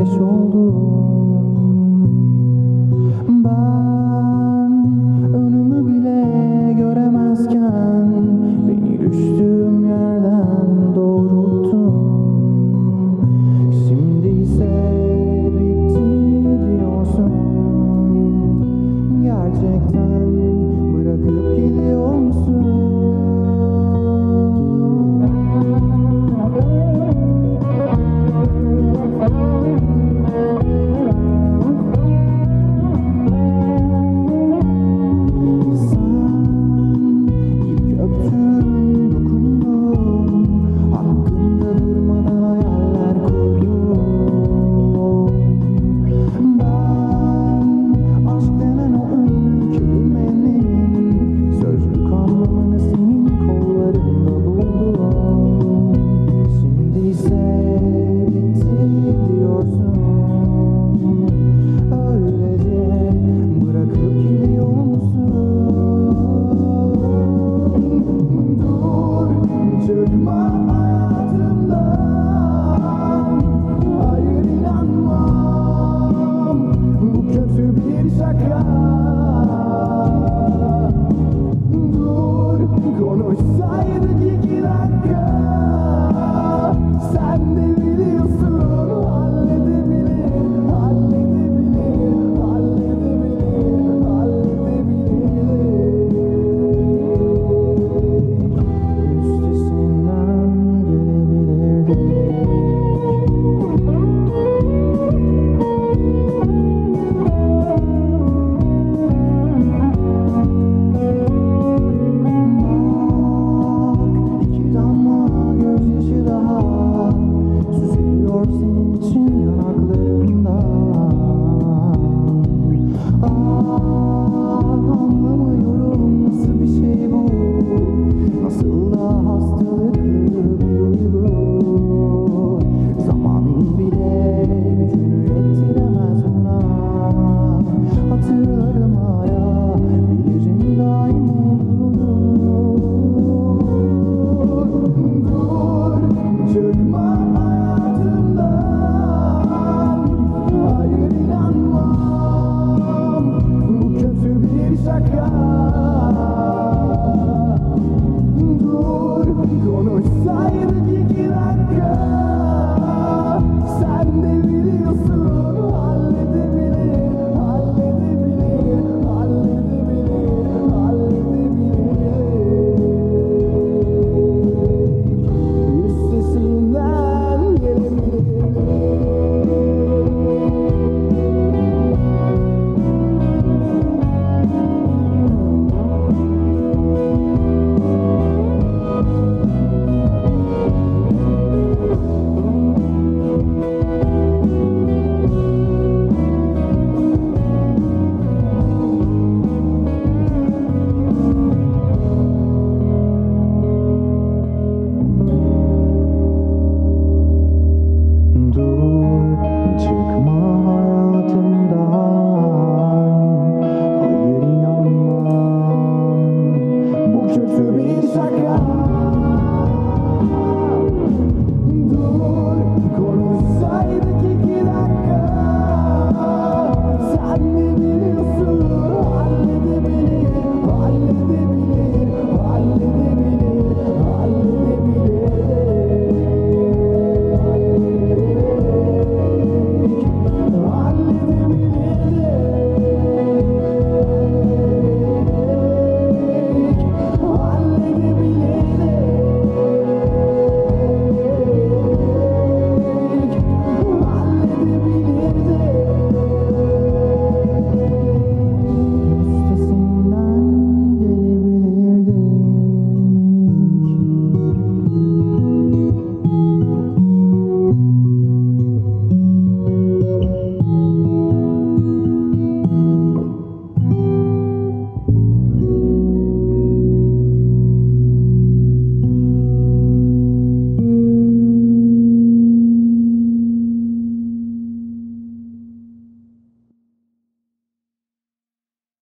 ateş oldum Ben önümü bile göremezken Beni düştüğüm yerden doğrulttun Şimdi ise bitti diyorsun. Gerçekten Yeah.